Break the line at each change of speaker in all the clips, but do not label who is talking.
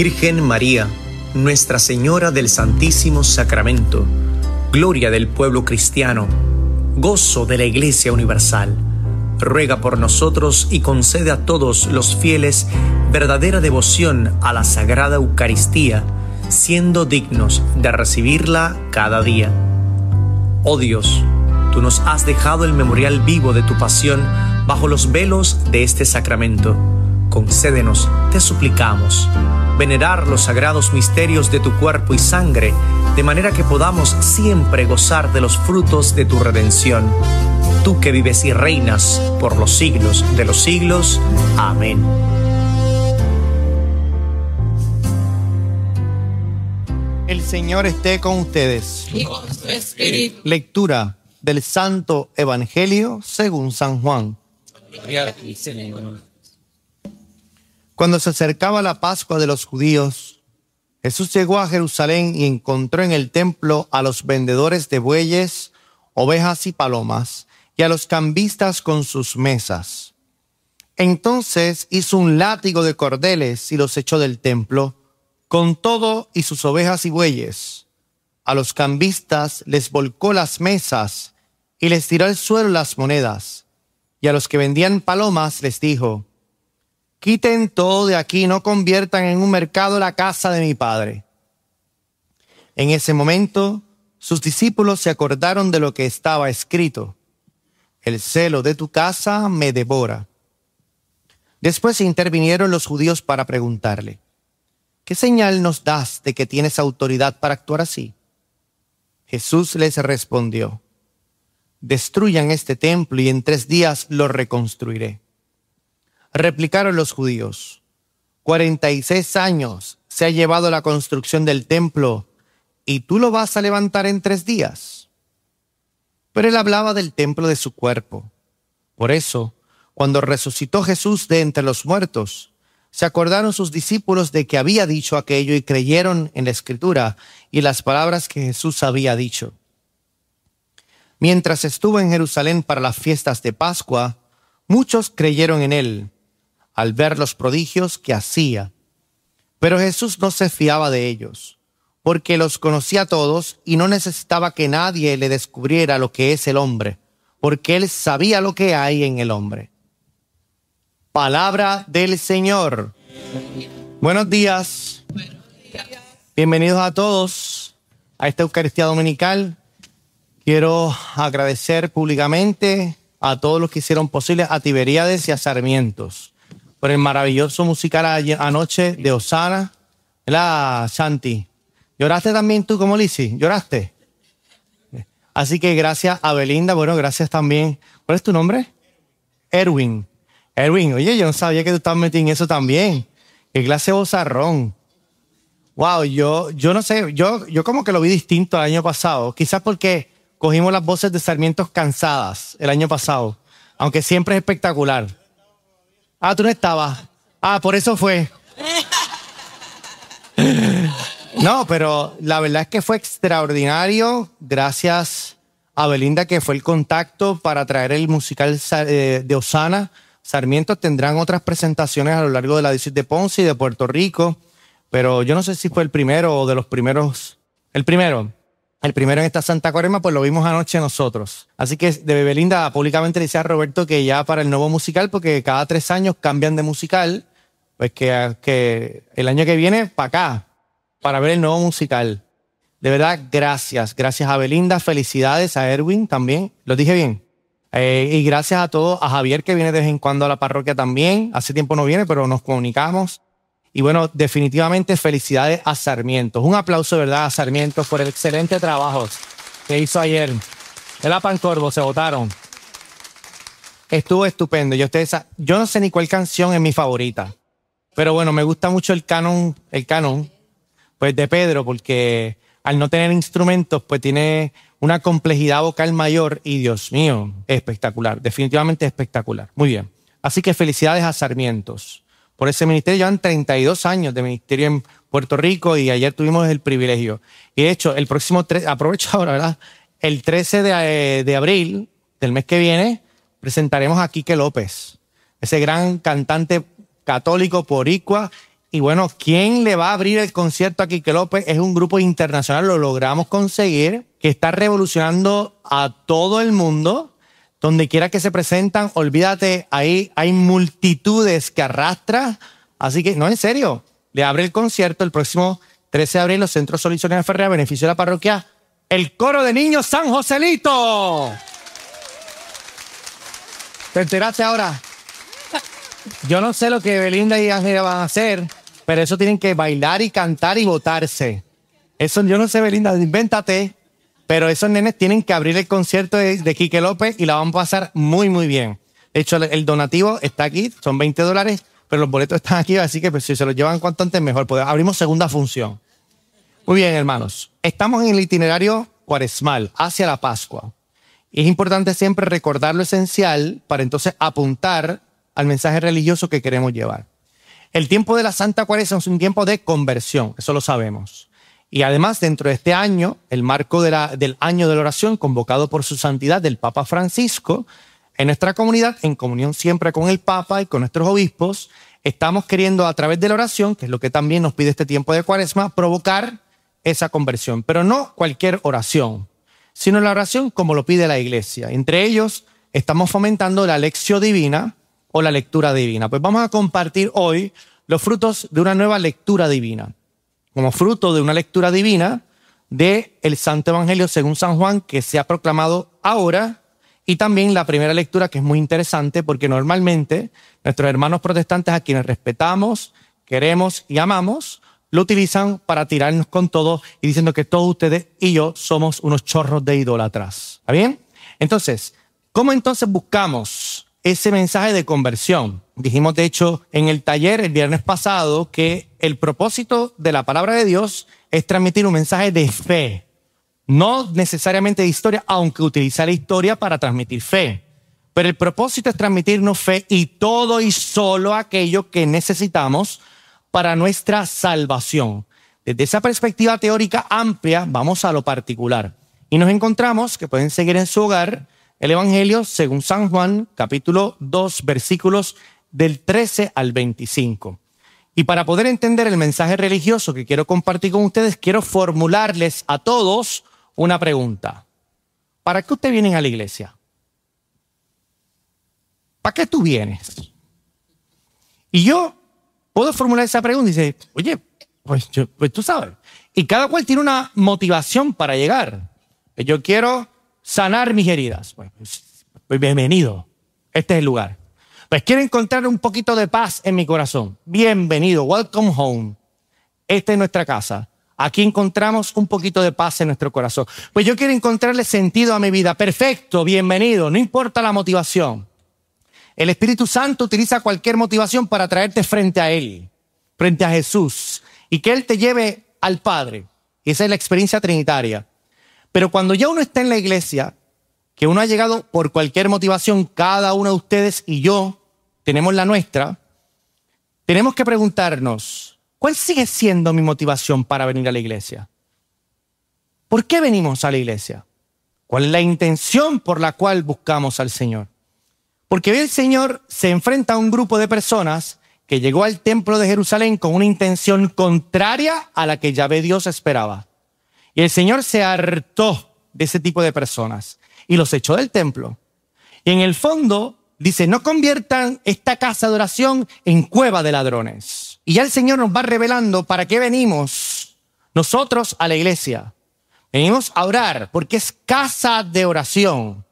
Virgen María, Nuestra Señora del Santísimo Sacramento, Gloria del pueblo cristiano, gozo de la Iglesia Universal, ruega por nosotros y concede a todos los fieles verdadera devoción a la Sagrada Eucaristía, siendo dignos de recibirla cada día. Oh Dios, tú nos has dejado el memorial vivo de tu pasión bajo los velos de este sacramento. Concédenos, te suplicamos, venerar los sagrados misterios de tu cuerpo y sangre, de manera que podamos siempre gozar de los frutos de tu redención. Tú que vives y reinas por los siglos de los siglos. Amén.
El Señor esté con ustedes. Lectura del Santo Evangelio según San Juan. Cuando se acercaba la Pascua de los judíos, Jesús llegó a Jerusalén y encontró en el templo a los vendedores de bueyes, ovejas y palomas, y a los cambistas con sus mesas. Entonces hizo un látigo de cordeles y los echó del templo, con todo y sus ovejas y bueyes. A los cambistas les volcó las mesas y les tiró al suelo las monedas. Y a los que vendían palomas les dijo, quiten todo de aquí, no conviertan en un mercado la casa de mi padre. En ese momento, sus discípulos se acordaron de lo que estaba escrito. El celo de tu casa me devora. Después intervinieron los judíos para preguntarle, ¿qué señal nos das de que tienes autoridad para actuar así? Jesús les respondió, destruyan este templo y en tres días lo reconstruiré. Replicaron los judíos, 46 años se ha llevado la construcción del templo y tú lo vas a levantar en tres días. Pero él hablaba del templo de su cuerpo. Por eso, cuando resucitó Jesús de entre los muertos, se acordaron sus discípulos de que había dicho aquello y creyeron en la escritura y las palabras que Jesús había dicho. Mientras estuvo en Jerusalén para las fiestas de Pascua, muchos creyeron en él al ver los prodigios que hacía. Pero Jesús no se fiaba de ellos, porque los conocía a todos y no necesitaba que nadie le descubriera lo que es el hombre, porque él sabía lo que hay en el hombre. Palabra del Señor. Buenos días. Bienvenidos a todos a esta Eucaristía Dominical. Quiero agradecer públicamente a todos los que hicieron posible a Tiberíades y a Sarmientos por el maravilloso musical anoche de Osana. La Santi. ¿Lloraste también tú como Lizzy? ¿Lloraste? Así que gracias a Belinda. Bueno, gracias también. ¿Cuál es tu nombre? Erwin. Erwin, oye, yo no sabía que tú estabas metido en eso también. Qué clase bozarrón. Wow, yo, yo no sé, yo, yo como que lo vi distinto el año pasado. Quizás porque cogimos las voces de Sarmientos cansadas el año pasado, aunque siempre es espectacular. Ah, tú no estabas. Ah, por eso fue. No, pero la verdad es que fue extraordinario. Gracias a Belinda, que fue el contacto para traer el musical eh, de Osana. Sarmientos tendrán otras presentaciones a lo largo de la diócesis de Ponce y de Puerto Rico, pero yo no sé si fue el primero o de los primeros. El primero. El primero en esta Santa Cuaresma, pues lo vimos anoche nosotros. Así que de Belinda públicamente le decía a Roberto que ya para el nuevo musical, porque cada tres años cambian de musical, pues que, que el año que viene para acá, para ver el nuevo musical. De verdad, gracias. Gracias a Belinda, felicidades a Erwin también. ¿Lo dije bien? Eh, y gracias a todos, a Javier que viene de vez en cuando a la parroquia también. Hace tiempo no viene, pero nos comunicamos. Y bueno, definitivamente felicidades a Sarmientos. Un aplauso, ¿verdad?, a Sarmientos por el excelente trabajo que hizo ayer. El Apancorvo se votaron. Estuvo estupendo. Yo, ustedes, yo no sé ni cuál canción es mi favorita. Pero bueno, me gusta mucho el canon, el canon, pues de Pedro, porque al no tener instrumentos, pues tiene una complejidad vocal mayor y Dios mío, espectacular, definitivamente espectacular. Muy bien. Así que felicidades a Sarmientos por ese ministerio. Llevan 32 años de ministerio en Puerto Rico y ayer tuvimos el privilegio. Y de hecho, el próximo, aprovecho ahora, ¿verdad? El 13 de, de, abril del mes que viene presentaremos a Quique López, ese gran cantante católico poricua Y bueno, ¿quién le va a abrir el concierto a Quique López? Es un grupo internacional, lo logramos conseguir, que está revolucionando a todo el mundo. Donde quiera que se presentan, olvídate, ahí hay multitudes que arrastra. Así que, no, en serio, le abre el concierto el próximo 13 de abril, los centros soluciones Ferrea, beneficio de la parroquia, el coro de niños San Joselito. ¿Te enteraste ahora? Yo no sé lo que Belinda y Ángela van a hacer, pero eso tienen que bailar y cantar y votarse. Eso yo no sé, Belinda, invéntate. Pero esos nenes tienen que abrir el concierto de, de Quique López y la van a pasar muy, muy bien. De hecho, el donativo está aquí, son 20 dólares, pero los boletos están aquí, así que pues, si se los llevan cuanto antes mejor. Pues, abrimos segunda función. Muy bien, hermanos. Estamos en el itinerario cuaresmal hacia la Pascua. Es importante siempre recordar lo esencial para entonces apuntar al mensaje religioso que queremos llevar. El tiempo de la Santa Cuaresma es un tiempo de conversión, eso lo sabemos. Y además, dentro de este año, el marco del año de la oración, convocado por su santidad del Papa Francisco, en nuestra comunidad, en comunión siempre con el Papa y con nuestros obispos, estamos queriendo a través de la oración, que es lo que también nos pide este tiempo de cuaresma, provocar esa conversión. Pero no cualquier oración, sino la oración como lo pide la iglesia. Entre ellos, estamos fomentando la lección divina o la lectura divina. Pues vamos a compartir hoy los frutos de una nueva lectura divina. Como fruto de una lectura divina de el Santo Evangelio según San Juan que se ha proclamado ahora y también la primera lectura que es muy interesante porque normalmente nuestros hermanos protestantes a quienes respetamos, queremos y amamos, lo utilizan para tirarnos con todo y diciendo que todos ustedes y yo somos unos chorros de idólatras. ¿Está bien? Entonces, ¿cómo entonces buscamos ese mensaje de conversión? Dijimos, de hecho, en el taller el viernes pasado que el propósito de la palabra de Dios es transmitir un mensaje de fe, no necesariamente de historia, aunque utiliza la historia para transmitir fe. Pero el propósito es transmitirnos fe y todo y solo aquello que necesitamos para nuestra salvación. Desde esa perspectiva teórica amplia, vamos a lo particular. Y nos encontramos que pueden seguir en su hogar el Evangelio según San Juan, capítulo 2, versículos del 13 al 25. Y para poder entender el mensaje religioso que quiero compartir con ustedes, quiero formularles a todos una pregunta. ¿Para qué ustedes vienen a la iglesia? ¿Para qué tú vienes? Y yo puedo formular esa pregunta y dice, oye, pues, pues tú sabes. Y cada cual tiene una motivación para llegar. Yo quiero sanar mis heridas. Pues, pues bienvenido. Este es el lugar. Pues quiero encontrar un poquito de paz en mi corazón. Bienvenido. Welcome home. Esta es nuestra casa. Aquí encontramos un poquito de paz en nuestro corazón. Pues yo quiero encontrarle sentido a mi vida. Perfecto, bienvenido, no importa la motivación. El Espíritu Santo utiliza cualquier motivación para traerte frente a Él, frente a Jesús, y que Él te lleve al Padre. Esa es la experiencia trinitaria. Pero cuando ya uno está en la iglesia, que uno ha llegado por cualquier motivación, cada uno de ustedes y yo tenemos la nuestra, tenemos que preguntarnos, ¿Cuál sigue siendo mi motivación para venir a la iglesia? ¿Por qué venimos a la iglesia? ¿Cuál es la intención por la cual buscamos al Señor? Porque el Señor se enfrenta a un grupo de personas que llegó al templo de Jerusalén con una intención contraria a la que Yahvé Dios esperaba. Y el Señor se hartó de ese tipo de personas y los echó del templo. Y en el fondo dice, no conviertan esta casa de oración en cueva de ladrones. Y ya el Señor nos va revelando para qué venimos nosotros a la iglesia. Venimos a orar porque es casa de oración.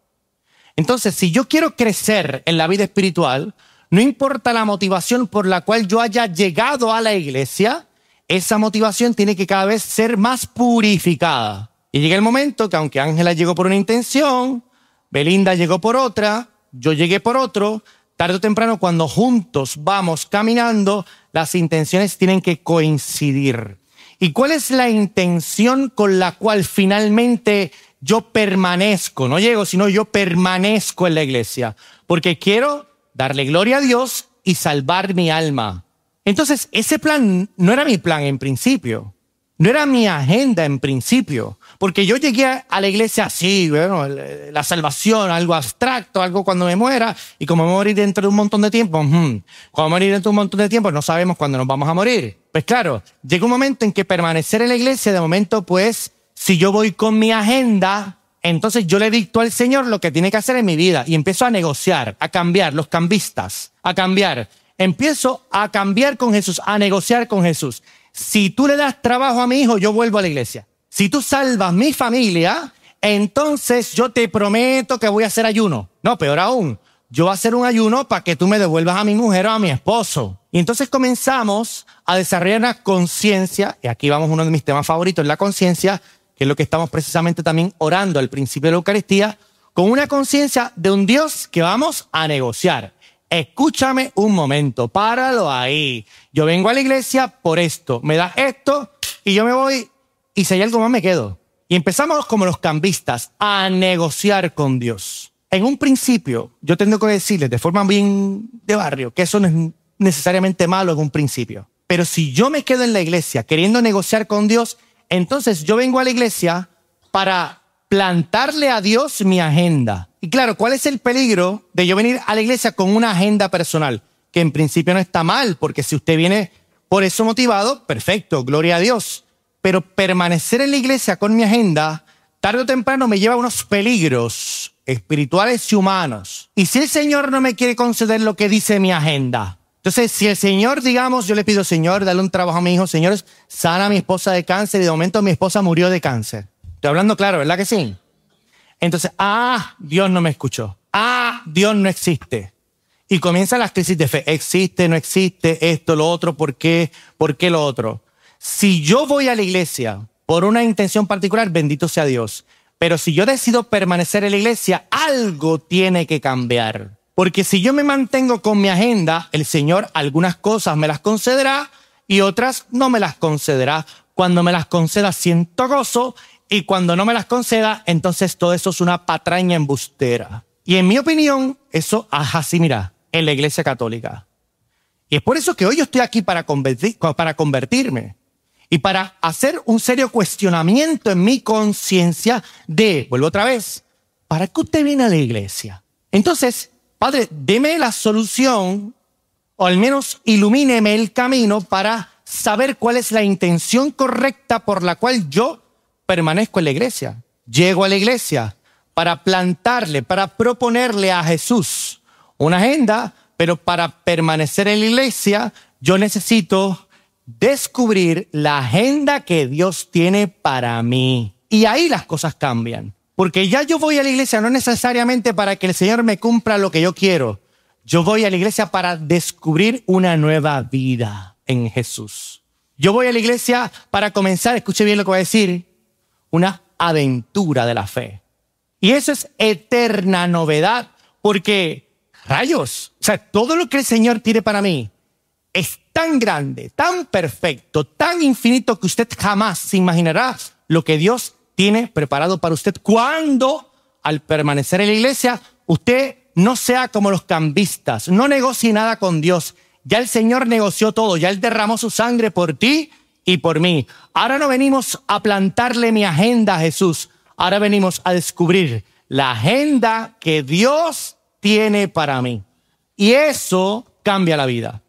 Entonces, si yo quiero crecer en la vida espiritual, no importa la motivación por la cual yo haya llegado a la iglesia, esa motivación tiene que cada vez ser más purificada. Y llega el momento que aunque Ángela llegó por una intención, Belinda llegó por otra, yo llegué por otro, tarde o temprano cuando juntos vamos caminando, las intenciones tienen que coincidir. ¿Y cuál es la intención con la cual finalmente yo permanezco? No llego, sino yo permanezco en la iglesia, porque quiero darle gloria a Dios y salvar mi alma. Entonces, ese plan no era mi plan en principio. No era mi agenda en principio, porque yo llegué a la iglesia así, bueno, la salvación, algo abstracto, algo cuando me muera, y como me morir dentro de un montón de tiempo, cuando me morir dentro de un montón de tiempo, no sabemos cuándo nos vamos a morir. Pues claro, llega un momento en que permanecer en la iglesia, de momento, pues, si yo voy con mi agenda, entonces yo le dicto al Señor lo que tiene que hacer en mi vida y empiezo a negociar, a cambiar, los cambistas, a cambiar. Empiezo a cambiar con Jesús, a negociar con Jesús si tú le das trabajo a mi hijo, yo vuelvo a la iglesia. Si tú salvas mi familia, entonces yo te prometo que voy a hacer ayuno. No, peor aún, yo voy a hacer un ayuno para que tú me devuelvas a mi mujer o a mi esposo. Y entonces comenzamos a desarrollar una conciencia, y aquí vamos uno de mis temas favoritos, la conciencia, que es lo que estamos precisamente también orando al principio de la Eucaristía, con una conciencia de un Dios que vamos a negociar escúchame un momento, páralo ahí. Yo vengo a la iglesia por esto, me das esto y yo me voy y si hay algo más me quedo. Y empezamos como los cambistas a negociar con Dios. En un principio, yo tengo que decirles de forma bien de barrio que eso no es necesariamente malo en un principio. Pero si yo me quedo en la iglesia queriendo negociar con Dios, entonces yo vengo a la iglesia para plantarle a Dios mi agenda. Y claro, ¿cuál es el peligro de yo venir a la iglesia con una agenda personal? Que en principio no está mal, porque si usted viene por eso motivado, perfecto, gloria a Dios. Pero permanecer en la iglesia con mi agenda, tarde o temprano me lleva a unos peligros espirituales y humanos. Y si el Señor no me quiere conceder lo que dice mi agenda, entonces, si el Señor, digamos, yo le pido, Señor, dale un trabajo a mi hijo, Señor, sana a mi esposa de cáncer y de momento mi esposa murió de cáncer. Estoy hablando claro, ¿verdad que sí? Entonces, ah, Dios no me escuchó. Ah, Dios no existe. Y comienzan las crisis de fe. Existe, no existe, esto, lo otro, ¿por qué? ¿Por qué lo otro? Si yo voy a la iglesia por una intención particular, bendito sea Dios. Pero si yo decido permanecer en la iglesia, algo tiene que cambiar. Porque si yo me mantengo con mi agenda, el Señor algunas cosas me las concederá y otras no me las concederá. Cuando me las conceda siento gozo y cuando no me las conceda, entonces todo eso es una patraña embustera. Y en mi opinión, eso es así, mira, en la iglesia católica. Y es por eso que hoy yo estoy aquí para, para convertirme y para hacer un serio cuestionamiento en mi conciencia de, vuelvo otra vez, ¿para qué usted viene a la iglesia? Entonces, Padre, deme la solución o al menos ilumíneme el camino para saber cuál es la intención correcta por la cual yo permanezco en la iglesia. Llego a la iglesia para plantarle, para proponerle a Jesús una agenda, pero para permanecer en la iglesia yo necesito descubrir la agenda que Dios tiene para mí. Y ahí las cosas cambian. Porque ya yo voy a la iglesia no necesariamente para que el Señor me cumpla lo que yo quiero. Yo voy a la iglesia para descubrir una nueva vida en Jesús. Yo voy a la iglesia para comenzar, escuche bien lo que voy a decir, una aventura de la fe. Y eso es eterna novedad, porque rayos, o sea, todo lo que el Señor tiene para mí es tan grande, tan perfecto, tan infinito que usted jamás se imaginará lo que Dios tiene preparado para usted cuando al permanecer en la iglesia usted no sea como los cambistas, no negocie nada con Dios. Ya el Señor negoció todo, ya Él derramó su sangre por ti y por mí. Ahora no venimos a plantarle mi agenda a Jesús, ahora venimos a descubrir la agenda que Dios tiene para mí. Y eso cambia la vida.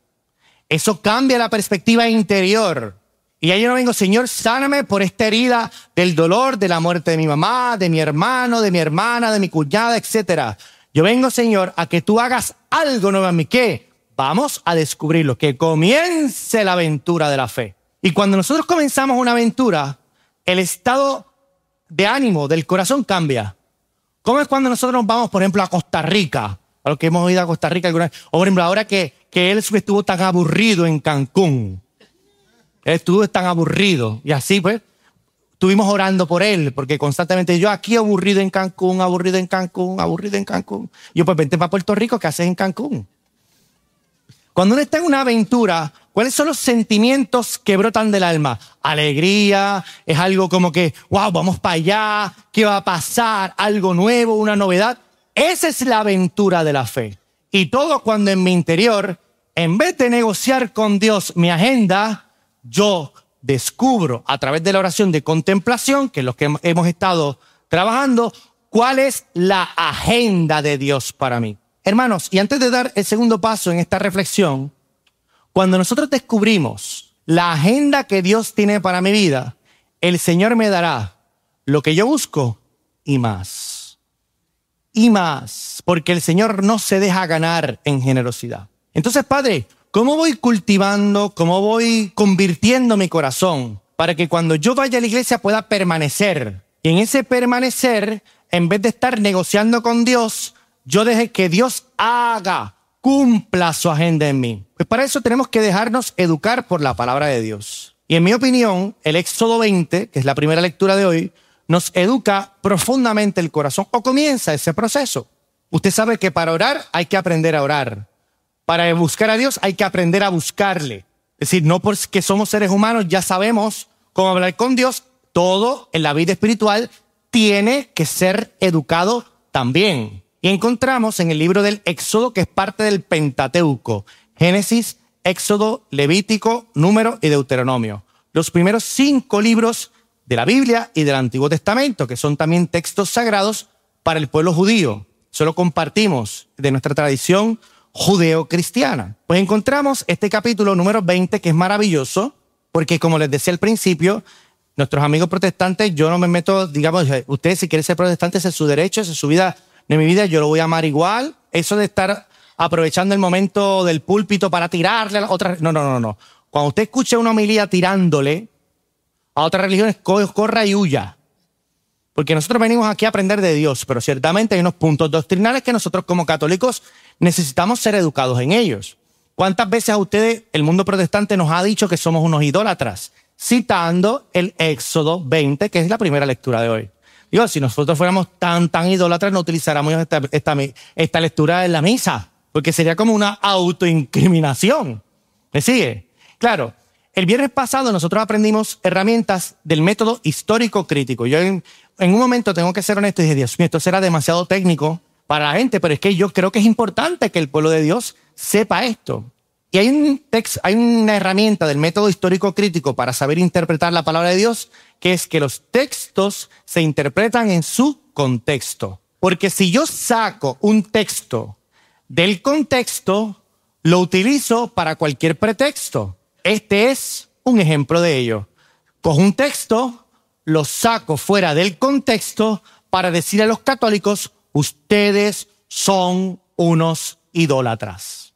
Eso cambia la perspectiva interior. Y ahí yo no vengo, Señor, sáname por esta herida del dolor, de la muerte de mi mamá, de mi hermano, de mi hermana, de mi cuñada, etc. Yo vengo, Señor, a que tú hagas algo nuevo en mí. ¿Qué? Vamos a descubrirlo, que comience la aventura de la fe. Y cuando nosotros comenzamos una aventura, el estado de ánimo del corazón cambia. ¿Cómo es cuando nosotros nos vamos, por ejemplo, a Costa Rica? A los que hemos ido a Costa Rica alguna vez. O, por ejemplo, ahora que, que él estuvo tan aburrido en Cancún. Él estuvo tan aburrido. Y así, pues, estuvimos orando por él, porque constantemente yo aquí aburrido en Cancún, aburrido en Cancún, aburrido en Cancún. Yo, pues, vente para Puerto Rico, ¿qué haces en Cancún? Cuando uno está en una aventura, ¿cuáles son los sentimientos que brotan del alma? Alegría, es algo como que, wow, vamos para allá, ¿qué va a pasar? Algo nuevo, una novedad. Esa es la aventura de la fe. Y todo cuando en mi interior, en vez de negociar con Dios mi agenda, yo descubro a través de la oración de contemplación, que es lo que hemos estado trabajando, cuál es la agenda de Dios para mí. Hermanos, y antes de dar el segundo paso en esta reflexión, cuando nosotros descubrimos la agenda que Dios tiene para mi vida, el Señor me dará lo que yo busco y más. Y más, porque el Señor no se deja ganar en generosidad. Entonces, Padre, ¿cómo voy cultivando, cómo voy convirtiendo mi corazón para que cuando yo vaya a la iglesia pueda permanecer? Y en ese permanecer, en vez de estar negociando con Dios, yo deje que Dios haga, cumpla su agenda en mí. Pues para eso tenemos que dejarnos educar por la palabra de Dios. Y en mi opinión, el Éxodo 20, que es la primera lectura de hoy, nos educa profundamente el corazón o comienza ese proceso. Usted sabe que para orar hay que aprender a orar. Para buscar a Dios hay que aprender a buscarle. Es decir, no porque somos seres humanos ya sabemos cómo hablar con Dios, todo en la vida espiritual tiene que ser educado también. Y encontramos en el libro del Éxodo, que es parte del Pentateuco, Génesis, Éxodo, Levítico, Número y Deuteronomio. Los primeros cinco libros de la Biblia y del Antiguo Testamento, que son también textos sagrados para el pueblo judío. Solo compartimos de nuestra tradición judeo-cristiana. Pues encontramos este capítulo número 20 que es maravilloso, porque como les decía al principio, nuestros amigos protestantes, yo no me meto, digamos, ustedes si quieren ser protestantes es su derecho, es su vida, de mi vida, yo lo voy a amar igual. Eso de estar aprovechando el momento del púlpito para tirarle a la otra, no, no, no, no. Cuando usted escuche una homilía tirándole a otras religiones, corra y huya. Porque nosotros venimos aquí a aprender de Dios, pero ciertamente hay unos puntos doctrinales que nosotros como católicos necesitamos ser educados en ellos. ¿Cuántas veces a ustedes el mundo protestante nos ha dicho que somos unos idólatras? Citando el Éxodo 20, que es la primera lectura de hoy. Digo, si nosotros fuéramos tan, tan idólatras, no utilizáramos esta, esta, esta lectura en la misa, porque sería como una autoincriminación. ¿Me sigue? Claro, el viernes pasado nosotros aprendimos herramientas del método histórico crítico. Yo en, un momento tengo que ser honesto y dije, Dios mío, esto será demasiado técnico para la gente, pero es que yo creo que es importante que el pueblo de Dios sepa esto. Y hay, un hay una herramienta del método histórico crítico para saber interpretar la palabra de Dios, que es que los textos se interpretan en su contexto. Porque si yo saco un texto del contexto, lo utilizo para cualquier pretexto. Este es un ejemplo de ello. Cojo un texto, lo saco fuera del contexto para decir a los católicos, ustedes son unos idólatras.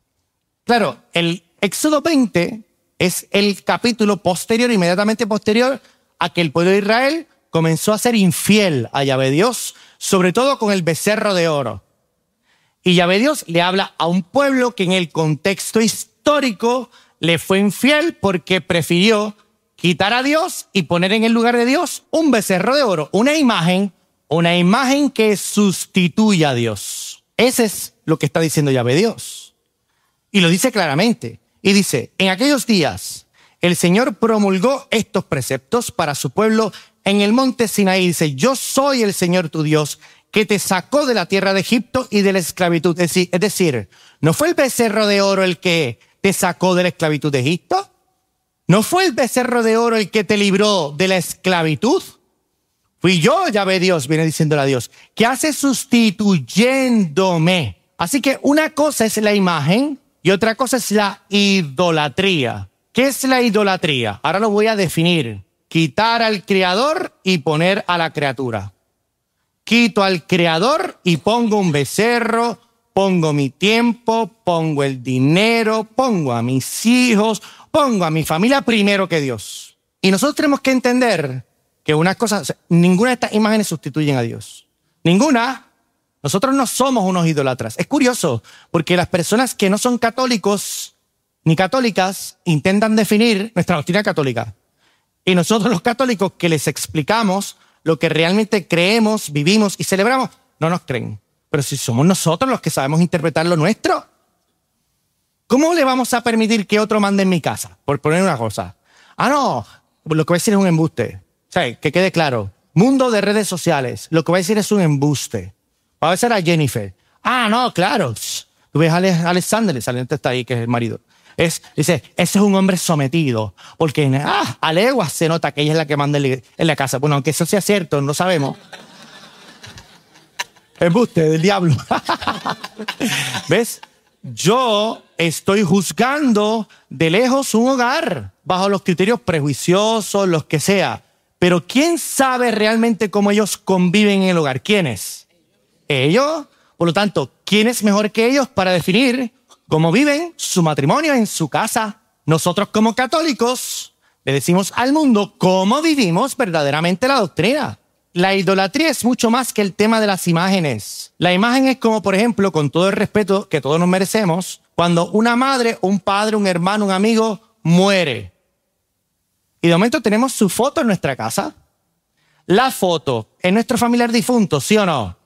Claro, el Éxodo 20 es el capítulo posterior, inmediatamente posterior a que el pueblo de Israel comenzó a ser infiel a Yahvé Dios, sobre todo con el becerro de oro. Y Yahvé Dios le habla a un pueblo que en el contexto histórico le fue infiel porque prefirió quitar a Dios y poner en el lugar de Dios un becerro de oro, una imagen, una imagen que sustituya a Dios. Ese es lo que está diciendo Yahvé Dios. Y lo dice claramente. Y dice, en aquellos días el Señor promulgó estos preceptos para su pueblo en el monte Sinaí. Dice, yo soy el Señor tu Dios que te sacó de la tierra de Egipto y de la esclavitud. Es decir, no fue el becerro de oro el que te sacó de la esclavitud de Egipto? ¿No fue el becerro de oro el que te libró de la esclavitud? Fui yo, ya ve Dios, viene diciéndole a Dios, que hace sustituyéndome. Así que una cosa es la imagen y otra cosa es la idolatría. ¿Qué es la idolatría? Ahora lo voy a definir. Quitar al creador y poner a la criatura. Quito al creador y pongo un becerro, Pongo mi tiempo, pongo el dinero, pongo a mis hijos, pongo a mi familia primero que Dios. Y nosotros tenemos que entender que una cosa, ninguna de estas imágenes sustituyen a Dios. Ninguna. Nosotros no somos unos idólatras. Es curioso, porque las personas que no son católicos ni católicas intentan definir nuestra doctrina católica. Y nosotros los católicos que les explicamos lo que realmente creemos, vivimos y celebramos, no nos creen. Pero si somos nosotros los que sabemos interpretar lo nuestro, ¿cómo le vamos a permitir que otro mande en mi casa? Por poner una cosa. Ah, no, lo que voy a decir es un embuste. O sea, que quede claro. Mundo de redes sociales, lo que voy a decir es un embuste. A ser a Jennifer. Ah, no, claro. Tú ves a Alexander, saliente está ahí, que es el marido. Es, dice, ese es un hombre sometido, porque ah, a leguas se nota que ella es la que manda en la casa. Bueno, aunque eso sea cierto, no sabemos. Embuste del diablo. ¿Ves? Yo estoy juzgando de lejos un hogar bajo los criterios prejuiciosos, los que sea. Pero ¿quién sabe realmente cómo ellos conviven en el hogar? ¿Quiénes? Ellos. Por lo tanto, ¿quién es mejor que ellos para definir cómo viven su matrimonio en su casa? Nosotros como católicos le decimos al mundo cómo vivimos verdaderamente la doctrina. La idolatría es mucho más que el tema de las imágenes. La imagen es como, por ejemplo, con todo el respeto que todos nos merecemos, cuando una madre, un padre, un hermano, un amigo muere. Y de momento tenemos su foto en nuestra casa. La foto es nuestro familiar difunto, ¿sí o no?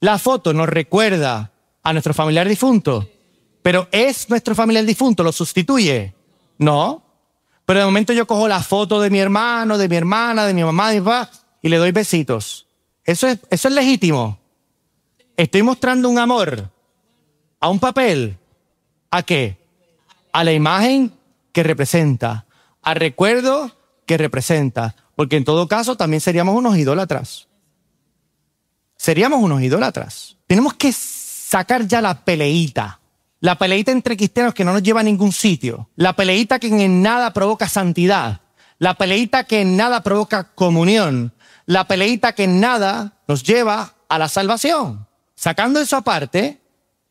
La foto nos recuerda a nuestro familiar difunto, pero ¿es nuestro familiar difunto? ¿Lo sustituye? No. Pero de momento yo cojo la foto de mi hermano, de mi hermana, de mi mamá, de mi y le doy besitos. Eso es, eso es legítimo. Estoy mostrando un amor a un papel. ¿A qué? A la imagen que representa, al recuerdo que representa. Porque en todo caso también seríamos unos idólatras. Seríamos unos idólatras. Tenemos que sacar ya la peleita. La peleita entre cristianos que no nos lleva a ningún sitio. La peleita que en nada provoca santidad. La peleita que en nada provoca comunión la peleita que nada nos lleva a la salvación. Sacando eso aparte,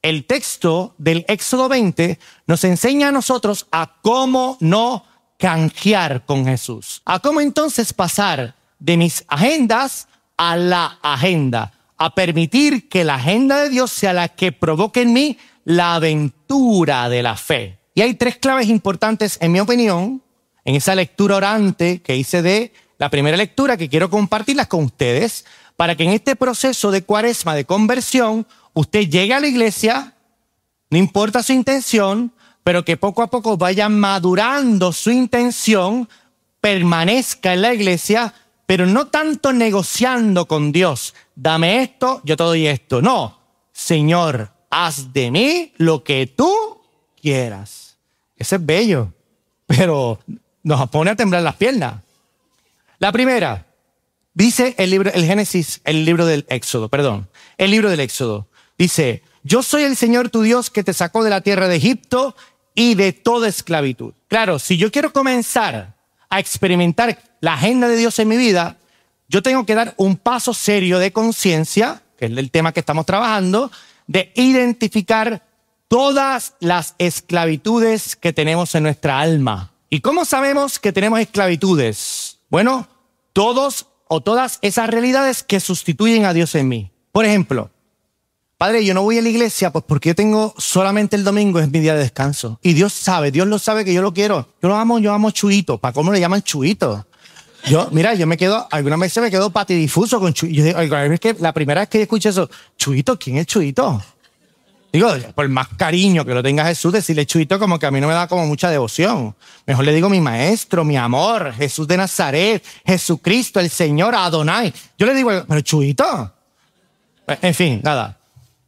el texto del Éxodo 20 nos enseña a nosotros a cómo no canjear con Jesús. A cómo entonces pasar de mis agendas a la agenda. A permitir que la agenda de Dios sea la que provoque en mí la aventura de la fe. Y hay tres claves importantes, en mi opinión, en esa lectura orante que hice de la primera lectura que quiero compartirlas con ustedes para que en este proceso de cuaresma de conversión usted llegue a la iglesia, no importa su intención, pero que poco a poco vaya madurando su intención, permanezca en la iglesia, pero no tanto negociando con Dios, dame esto, yo te doy esto. No, Señor, haz de mí lo que tú quieras. Ese es bello, pero nos pone a temblar las piernas. La primera, dice el libro, el Génesis, el libro del Éxodo, perdón, el libro del Éxodo. Dice, yo soy el Señor tu Dios que te sacó de la tierra de Egipto y de toda esclavitud. Claro, si yo quiero comenzar a experimentar la agenda de Dios en mi vida, yo tengo que dar un paso serio de conciencia, que es el tema que estamos trabajando, de identificar todas las esclavitudes que tenemos en nuestra alma. ¿Y cómo sabemos que tenemos esclavitudes? Bueno, todos o todas esas realidades que sustituyen a Dios en mí. Por ejemplo, Padre, yo no voy a la iglesia pues porque yo tengo solamente el domingo, es mi día de descanso. Y Dios sabe, Dios lo sabe que yo lo quiero. Yo lo amo, yo amo chuito. ¿Para cómo le llaman chuito? Yo, mira, yo me quedo, algunas veces me quedo patidifuso con chuito. es que la primera vez que escucho eso, chuito, ¿quién es chuito? Digo, por más cariño que lo tenga Jesús, decirle chuito como que a mí no me da como mucha devoción. Mejor le digo mi maestro, mi amor, Jesús de Nazaret, Jesucristo, el Señor, Adonai. Yo le digo, pero chuito. En fin, nada.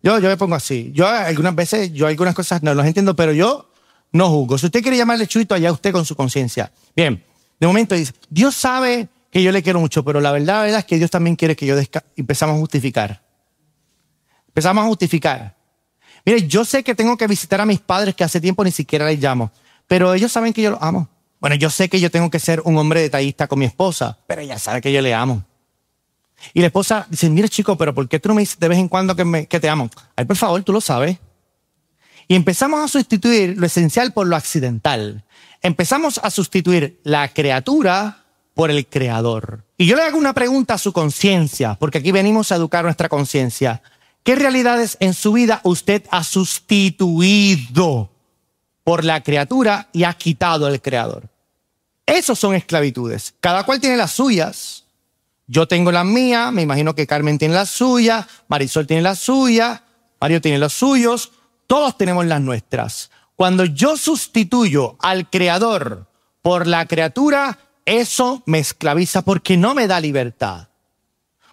Yo, yo me pongo así. Yo algunas veces, yo algunas cosas no las entiendo, pero yo no juzgo. Si usted quiere llamarle chuito, allá usted con su conciencia. Bien, de momento dice, Dios sabe que yo le quiero mucho, pero la verdad, es que Dios también quiere que yo empezamos a justificar. Empezamos a justificar. Mire, yo sé que tengo que visitar a mis padres que hace tiempo ni siquiera les llamo, pero ellos saben que yo los amo. Bueno, yo sé que yo tengo que ser un hombre detallista con mi esposa, pero ella sabe que yo le amo. Y la esposa dice, mire chico, pero ¿por qué tú no me dices de vez en cuando que te amo? Ay, por favor, tú lo sabes. Y empezamos a sustituir lo esencial por lo accidental. Empezamos a sustituir la criatura por el creador. Y yo le hago una pregunta a su conciencia, porque aquí venimos a educar nuestra conciencia. ¿Qué realidades en su vida usted ha sustituido por la criatura y ha quitado al creador? Esos son esclavitudes. Cada cual tiene las suyas. Yo tengo las mías, me imagino que Carmen tiene las suyas, Marisol tiene las suyas, Mario tiene los suyos, todos tenemos las nuestras. Cuando yo sustituyo al creador por la criatura, eso me esclaviza porque no me da libertad.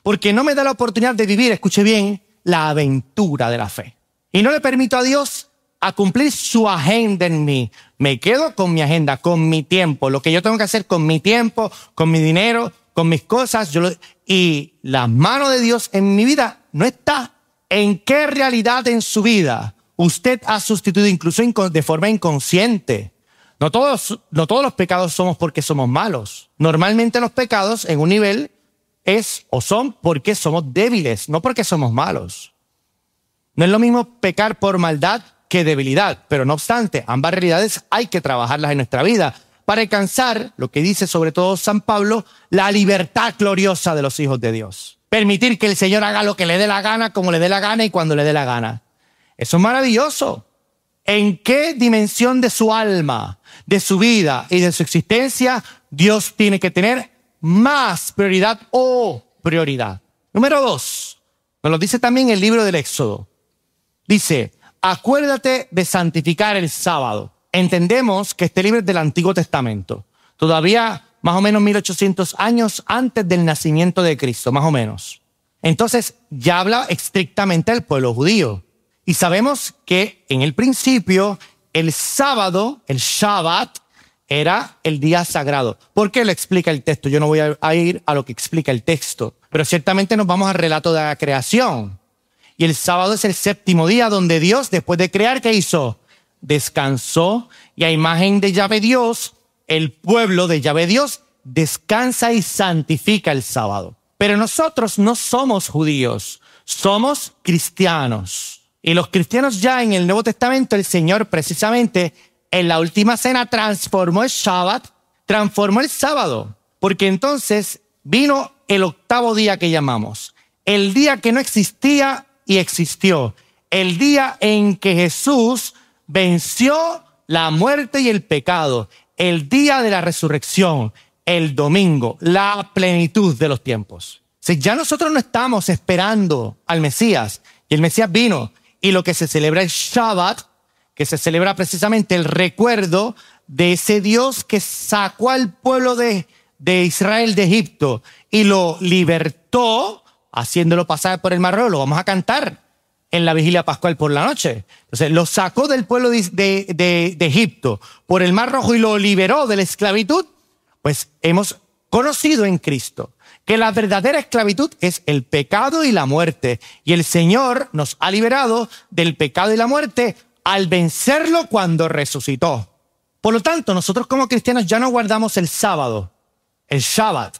Porque no me da la oportunidad de vivir, escuche bien, la aventura de la fe. Y no le permito a Dios a cumplir su agenda en mí. Me quedo con mi agenda, con mi tiempo, lo que yo tengo que hacer con mi tiempo, con mi dinero, con mis cosas. Y la mano de Dios en mi vida no está. ¿En qué realidad en su vida usted ha sustituido incluso de forma inconsciente? No todos, no todos los pecados somos porque somos malos. Normalmente los pecados en un nivel es o son porque somos débiles, no porque somos malos. No es lo mismo pecar por maldad que debilidad, pero no obstante, ambas realidades hay que trabajarlas en nuestra vida para alcanzar lo que dice sobre todo San Pablo, la libertad gloriosa de los hijos de Dios. Permitir que el Señor haga lo que le dé la gana, como le dé la gana y cuando le dé la gana. Eso es maravilloso. ¿En qué dimensión de su alma, de su vida y de su existencia Dios tiene que tener más prioridad o prioridad? Número dos, nos lo dice también el libro del Éxodo. Dice, acuérdate de santificar el sábado. Entendemos que este libro es del Antiguo Testamento. Todavía más o menos 1800 años antes del nacimiento de Cristo, más o menos. Entonces ya habla estrictamente del pueblo judío. Y sabemos que en el principio el sábado, el Shabbat, era el día sagrado. ¿Por qué lo explica el texto? Yo no voy a ir a lo que explica el texto, pero ciertamente nos vamos al relato de la creación. Y el sábado es el séptimo día donde Dios, después de crear, ¿qué hizo? Descansó y a imagen de llave Dios, el pueblo de llave Dios descansa y santifica el sábado. Pero nosotros no somos judíos, somos cristianos. Y los cristianos ya en el Nuevo Testamento, el Señor precisamente en la última cena transformó el Shabbat, transformó el sábado, porque entonces vino el octavo día que llamamos, el día que no existía y existió. El día en que Jesús venció la muerte y el pecado. El día de la resurrección. El domingo. La plenitud de los tiempos. Si ya nosotros no estamos esperando al Mesías. Y el Mesías vino. Y lo que se celebra es Shabbat. Que se celebra precisamente el recuerdo de ese Dios que sacó al pueblo de, de Israel de Egipto y lo libertó haciéndolo pasar por el mar rojo, lo vamos a cantar en la vigilia pascual por la noche. Entonces, lo sacó del pueblo de, de, de, Egipto por el mar rojo y lo liberó de la esclavitud, pues hemos conocido en Cristo que la verdadera esclavitud es el pecado y la muerte. Y el Señor nos ha liberado del pecado y la muerte al vencerlo cuando resucitó. Por lo tanto, nosotros como cristianos ya no guardamos el sábado, el Shabbat.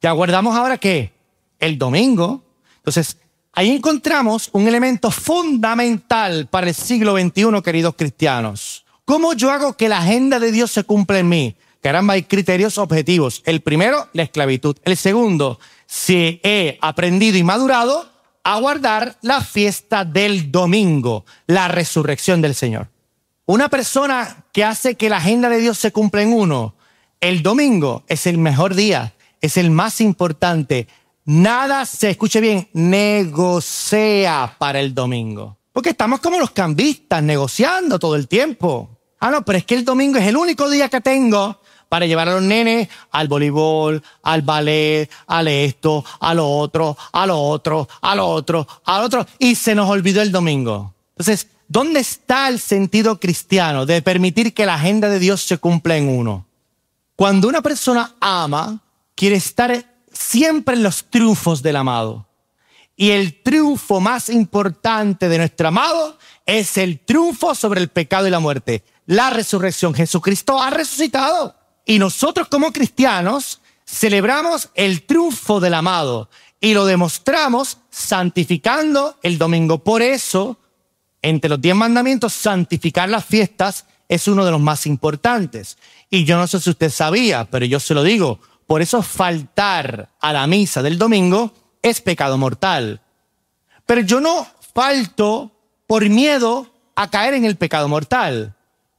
Ya guardamos ahora qué? el domingo. Entonces, ahí encontramos un elemento fundamental para el siglo XXI, queridos cristianos. ¿Cómo yo hago que la agenda de Dios se cumpla en mí? Caramba, hay criterios objetivos. El primero, la esclavitud. El segundo, si he aprendido y madurado a guardar la fiesta del domingo, la resurrección del Señor. Una persona que hace que la agenda de Dios se cumpla en uno, el domingo es el mejor día, es el más importante, Nada se escuche bien, negocia para el domingo. Porque estamos como los cambistas, negociando todo el tiempo. Ah, no, pero es que el domingo es el único día que tengo para llevar a los nenes al voleibol, al ballet, al esto, a lo otro, a lo otro, a lo otro, al otro. Y se nos olvidó el domingo. Entonces, ¿dónde está el sentido cristiano de permitir que la agenda de Dios se cumpla en uno? Cuando una persona ama, quiere estar siempre en los triunfos del amado. Y el triunfo más importante de nuestro amado es el triunfo sobre el pecado y la muerte, la resurrección. Jesucristo ha resucitado. Y nosotros como cristianos celebramos el triunfo del amado y lo demostramos santificando el domingo. Por eso, entre los diez mandamientos, santificar las fiestas es uno de los más importantes. Y yo no sé si usted sabía, pero yo se lo digo, por eso faltar a la misa del domingo es pecado mortal. Pero yo no falto por miedo a caer en el pecado mortal.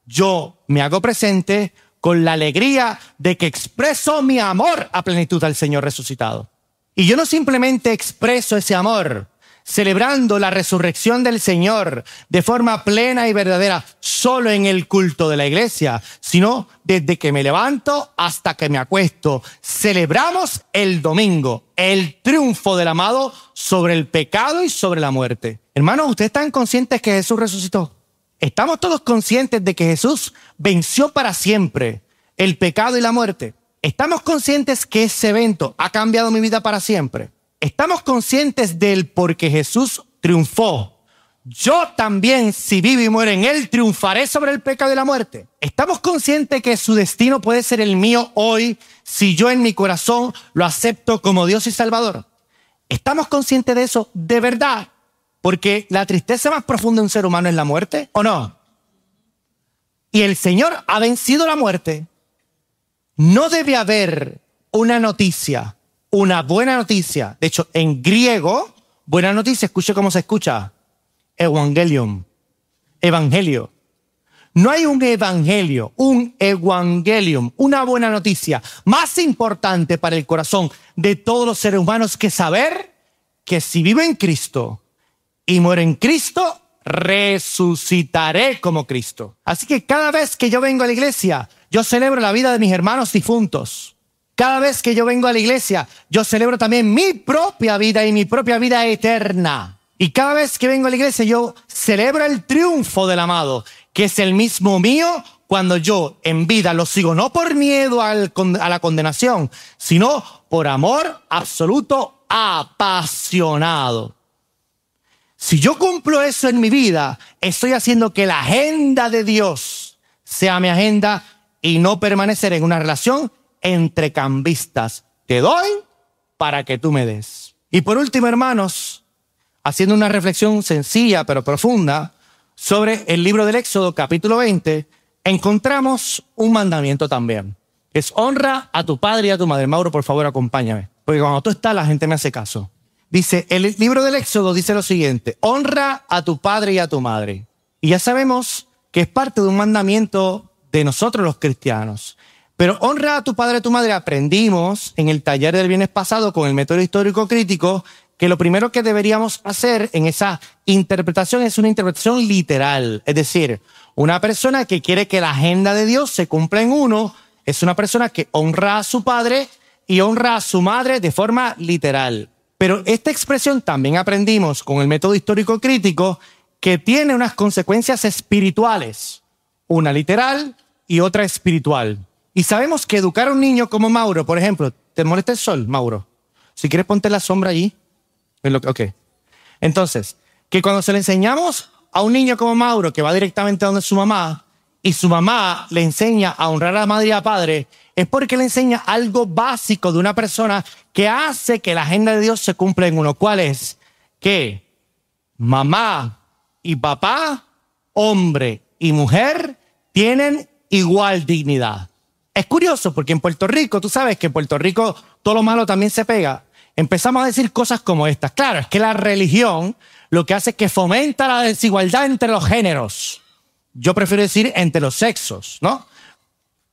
Yo me hago presente con la alegría de que expreso mi amor a plenitud al Señor resucitado. Y yo no simplemente expreso ese amor, celebrando la resurrección del Señor de forma plena y verdadera, solo en el culto de la iglesia, sino desde que me levanto hasta que me acuesto. Celebramos el domingo, el triunfo del amado sobre el pecado y sobre la muerte. Hermanos, ¿ustedes están conscientes que Jesús resucitó? Estamos todos conscientes de que Jesús venció para siempre el pecado y la muerte. Estamos conscientes que ese evento ha cambiado mi vida para siempre. Estamos conscientes del por qué Jesús triunfó. Yo también, si vivo y muero en Él, triunfaré sobre el pecado y la muerte. Estamos conscientes que su destino puede ser el mío hoy si yo en mi corazón lo acepto como Dios y Salvador. ¿Estamos conscientes de eso de verdad? Porque la tristeza más profunda de un ser humano es la muerte, ¿o no? Y el Señor ha vencido la muerte. No debe haber una noticia, una buena noticia. De hecho, en griego, buena noticia, escuche cómo se escucha. Evangelium. Evangelio. No hay un evangelio, un evangelium, una buena noticia más importante para el corazón de todos los seres humanos que saber que si vivo en Cristo y muero en Cristo, resucitaré como Cristo. Así que cada vez que yo vengo a la iglesia, yo celebro la vida de mis hermanos difuntos. Cada vez que yo vengo a la iglesia, yo celebro también mi propia vida y mi propia vida eterna. Y cada vez que vengo a la iglesia, yo celebro el triunfo del amado, que es el mismo mío cuando yo en vida lo sigo, no por miedo a la condenación, sino por amor absoluto apasionado. Si yo cumplo eso en mi vida, estoy haciendo que la agenda de Dios sea mi agenda y no permanecer en una relación entre cambistas. Te doy para que tú me des. Y por último, hermanos, haciendo una reflexión sencilla pero profunda sobre el libro del Éxodo capítulo 20, encontramos un mandamiento también. Es honra a tu padre y a tu madre. Mauro, por favor, acompáñame. Porque cuando tú estás, la gente me hace caso. Dice, el libro del Éxodo dice lo siguiente, honra a tu padre y a tu madre. Y ya sabemos que es parte de un mandamiento de nosotros los cristianos. Pero honra a tu padre y a tu madre. Aprendimos en el taller del viernes pasado con el método histórico crítico que lo primero que deberíamos hacer en esa interpretación es una interpretación literal. Es decir, una persona que quiere que la agenda de Dios se cumpla en uno es una persona que honra a su padre y honra a su madre de forma literal. Pero esta expresión también aprendimos con el método histórico crítico que tiene unas consecuencias espirituales, una literal y otra espiritual. Y sabemos que educar a un niño como Mauro, por ejemplo, ¿te molesta el sol, Mauro? Si quieres ponte la sombra allí. Ok. Entonces, que cuando se le enseñamos a un niño como Mauro, que va directamente a donde su mamá, y su mamá le enseña a honrar a madre y a padre, es porque le enseña algo básico de una persona que hace que la agenda de Dios se cumpla en uno. ¿Cuál es? Que mamá y papá, hombre y mujer, tienen igual dignidad. Es curioso porque en Puerto Rico, tú sabes que en Puerto Rico todo lo malo también se pega empezamos a decir cosas como estas. Claro, es que la religión lo que hace es que fomenta la desigualdad entre los géneros. Yo prefiero decir entre los sexos, ¿no?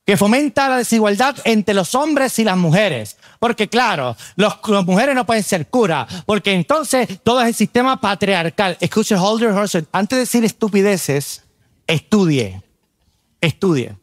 Que fomenta la desigualdad entre los hombres y las mujeres. Porque claro, las mujeres no pueden ser cura, porque entonces todo es el sistema patriarcal. Escuche, Holder Horse, antes de decir estupideces, estudie. Estudie.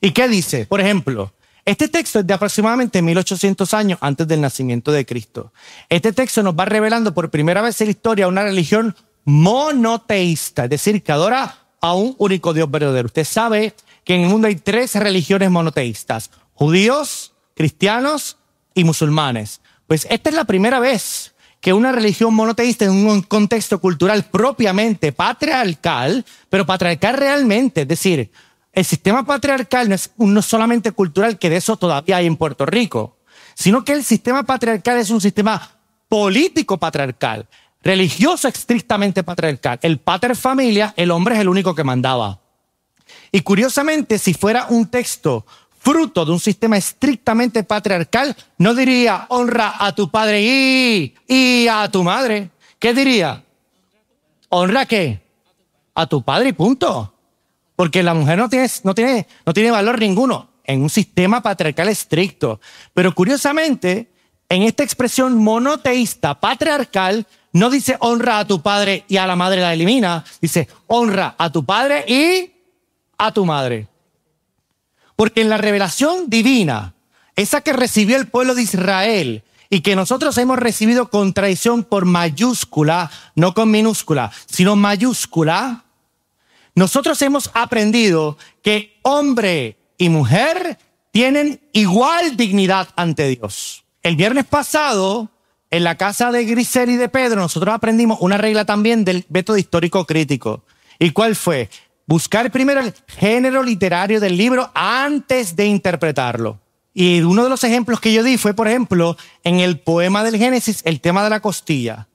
¿Y qué dice? Por ejemplo, este texto es de aproximadamente 1800 años antes del nacimiento de Cristo. Este texto nos va revelando por primera vez en la historia una religión monoteísta, es decir, que adora a un único Dios verdadero. Usted sabe que en el mundo hay tres religiones monoteístas, judíos, cristianos y musulmanes. Pues esta es la primera vez que una religión monoteísta en un contexto cultural propiamente patriarcal, pero patriarcal realmente, es decir, el sistema patriarcal no es no solamente cultural, que de eso todavía hay en Puerto Rico, sino que el sistema patriarcal es un sistema político patriarcal, religioso estrictamente patriarcal. El pater familia, el hombre es el único que mandaba. Y curiosamente, si fuera un texto fruto de un sistema estrictamente patriarcal, no diría honra a tu padre y, a tu madre. ¿Qué diría? ¿Honra qué? A tu padre y punto. Porque la mujer no tiene, no tiene, no tiene valor ninguno en un sistema patriarcal estricto. Pero curiosamente, en esta expresión monoteísta patriarcal, no dice honra a tu padre y a la madre la elimina, dice honra a tu padre y a tu madre. Porque en la revelación divina, esa que recibió el pueblo de Israel y que nosotros hemos recibido con traición por mayúscula, no con minúscula, sino mayúscula, nosotros hemos aprendido que hombre y mujer tienen igual dignidad ante Dios. El viernes pasado, en la casa de Grisel y de Pedro, nosotros aprendimos una regla también del método histórico crítico. ¿Y cuál fue? Buscar primero el género literario del libro antes de interpretarlo. Y uno de los ejemplos que yo di fue, por ejemplo, en el poema del Génesis, el tema de la costilla.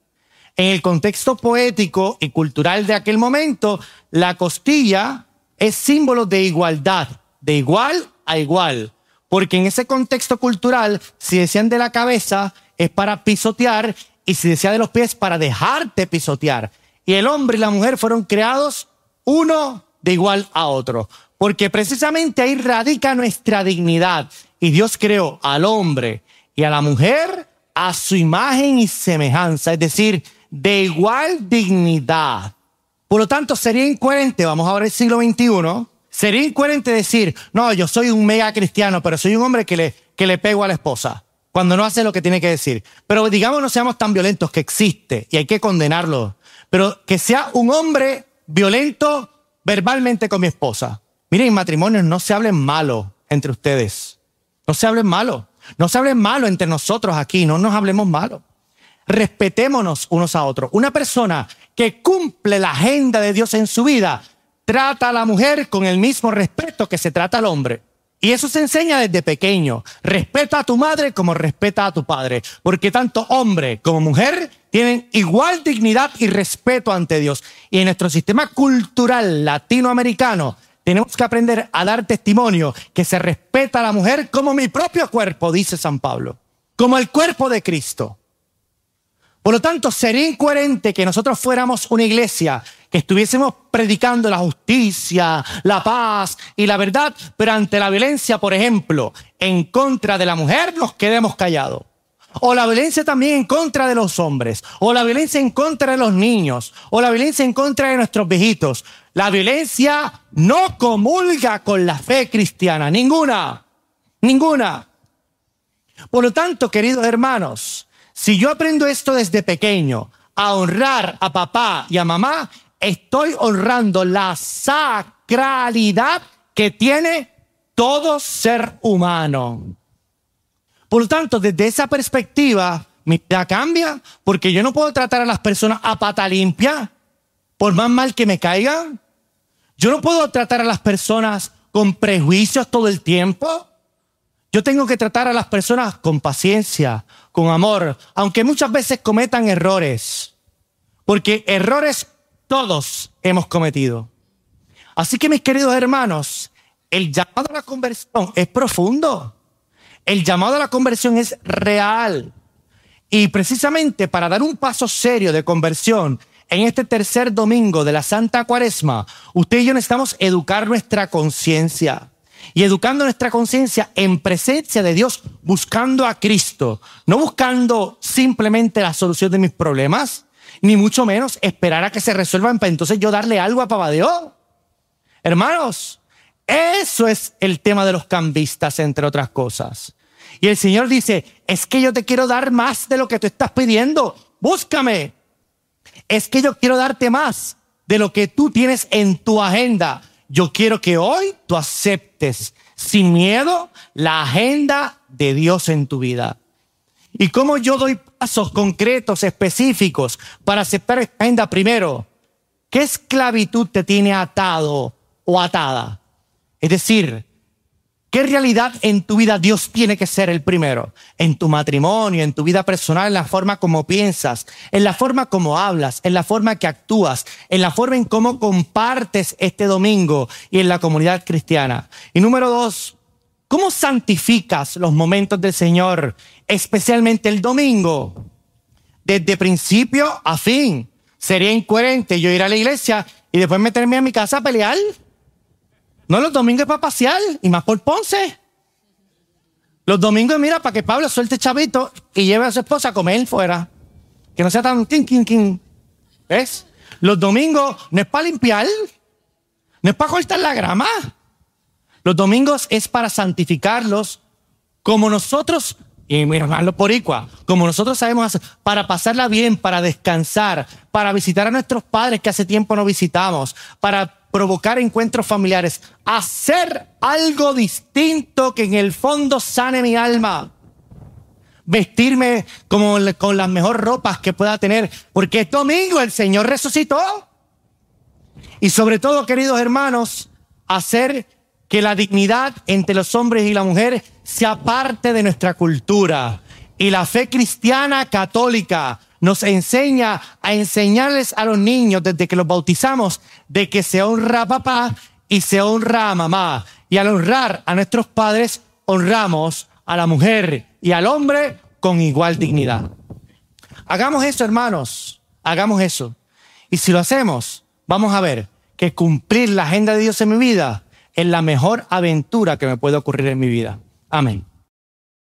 En el contexto poético y cultural de aquel momento, la costilla es símbolo de igualdad, de igual a igual. Porque en ese contexto cultural, si decían de la cabeza, es para pisotear, y si decía de los pies, para dejarte pisotear. Y el hombre y la mujer fueron creados uno de igual a otro. Porque precisamente ahí radica nuestra dignidad. Y Dios creó al hombre y a la mujer a su imagen y semejanza, es decir, de igual dignidad. Por lo tanto, sería incoherente, vamos a ver el siglo XXI, sería incoherente decir, no, yo soy un mega cristiano, pero soy un hombre que le, que le pego a la esposa, cuando no hace lo que tiene que decir. Pero digamos, no seamos tan violentos, que existe y hay que condenarlo. Pero que sea un hombre violento verbalmente con mi esposa. Miren, en matrimonios no se hablen malo entre ustedes. No se hablen malo. No se hablen malo entre nosotros aquí. No nos hablemos malo respetémonos unos a otros. Una persona que cumple la agenda de Dios en su vida trata a la mujer con el mismo respeto que se trata al hombre. Y eso se enseña desde pequeño. Respeta a tu madre como respeta a tu padre. Porque tanto hombre como mujer tienen igual dignidad y respeto ante Dios. Y en nuestro sistema cultural latinoamericano tenemos que aprender a dar testimonio que se respeta a la mujer como mi propio cuerpo, dice San Pablo. Como el cuerpo de Cristo. Por lo tanto, sería incoherente que nosotros fuéramos una iglesia que estuviésemos predicando la justicia, la paz y la verdad, pero ante la violencia, por ejemplo, en contra de la mujer, nos quedemos callados. O la violencia también en contra de los hombres, o la violencia en contra de los niños, o la violencia en contra de nuestros viejitos. La violencia no comulga con la fe cristiana, ninguna, ninguna. Por lo tanto, queridos hermanos, si yo aprendo esto desde pequeño, a honrar a papá y a mamá, estoy honrando la sacralidad que tiene todo ser humano. Por lo tanto, desde esa perspectiva, mi vida cambia, porque yo no puedo tratar a las personas a pata limpia, por más mal que me caigan. Yo no puedo tratar a las personas con prejuicios todo el tiempo. Yo tengo que tratar a las personas con paciencia, con amor, aunque muchas veces cometan errores, porque errores todos hemos cometido. Así que mis queridos hermanos, el llamado a la conversión es profundo. El llamado a la conversión es real. Y precisamente para dar un paso serio de conversión en este tercer domingo de la Santa Cuaresma, usted y yo necesitamos educar nuestra conciencia y educando nuestra conciencia en presencia de Dios, buscando a Cristo, no buscando simplemente la solución de mis problemas, ni mucho menos esperar a que se resuelvan para entonces yo darle algo a Pabadeo. Hermanos, eso es el tema de los cambistas, entre otras cosas. Y el Señor dice, es que yo te quiero dar más de lo que tú estás pidiendo, búscame. Es que yo quiero darte más de lo que tú tienes en tu agenda. Yo quiero que hoy tú aceptes sin miedo la agenda de Dios en tu vida. ¿Y cómo yo doy pasos concretos, específicos para aceptar esta agenda primero? ¿Qué esclavitud te tiene atado o atada? Es decir, ¿Qué realidad en tu vida Dios tiene que ser el primero? En tu matrimonio, en tu vida personal, en la forma como piensas, en la forma como hablas, en la forma que actúas, en la forma en cómo compartes este domingo y en la comunidad cristiana. Y número dos, ¿cómo santificas los momentos del Señor, especialmente el domingo? Desde principio a fin. Sería incoherente yo ir a la iglesia y después meterme a mi casa a pelear. No, los domingos es para pasear y más por Ponce. Los domingos, mira, para que Pablo suelte chavito y lleve a su esposa a comer fuera. Que no sea tan king. ¿Ves? Los domingos no es para limpiar, no es para cortar la grama. Los domingos es para santificarlos como nosotros, y mi hermano igual, como nosotros sabemos hacer, para pasarla bien, para descansar, para visitar a nuestros padres que hace tiempo no visitamos, para provocar encuentros familiares, hacer algo distinto que en el fondo sane mi alma. Vestirme como con las mejores ropas que pueda tener, porque es domingo, el Señor resucitó. Y sobre todo, queridos hermanos, hacer que la dignidad entre los hombres y la mujer sea parte de nuestra cultura. Y la fe cristiana católica nos enseña a enseñarles a los niños desde que los bautizamos de que se honra a papá y se honra a mamá. Y al honrar a nuestros padres, honramos a la mujer y al hombre con igual dignidad. Hagamos eso, hermanos. Hagamos eso. Y si lo hacemos, vamos a ver que cumplir la agenda de Dios en mi vida es la mejor aventura que me puede ocurrir en mi vida. Amén.